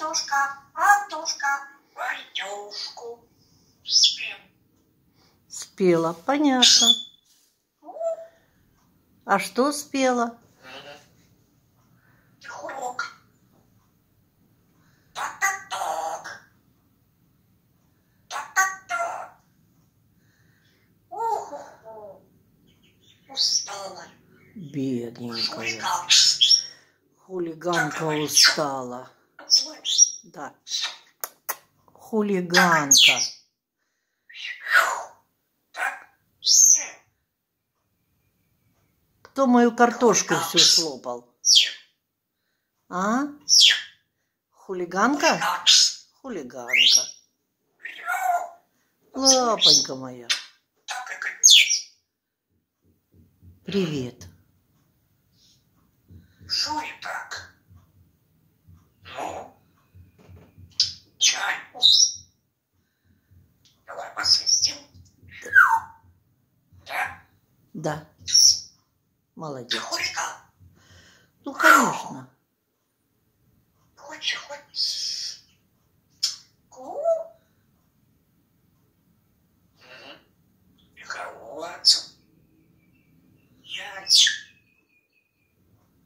Антошка, Антошка, Варюшку спел. Спела, понятно. А что спела? Хорок. Так-так-так. Так-так-так. Уху-ху. Устала. Бедненькая. Хулиган. Хулиганка устала. Да. Хулиганка. Кто мою картошку всю слопал? А? Хулиганка? Хулиганка. Лапонька моя. Привет. Что так? Ну, чай. Давай посвистим. Да? Да, молодец. хулиган. Ну, конечно. И колодцем. Яйца.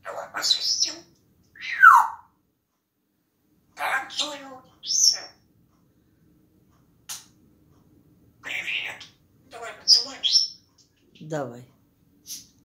Давай посвистим. Танцуемся. Привет. Давай поцелуемся. Давай.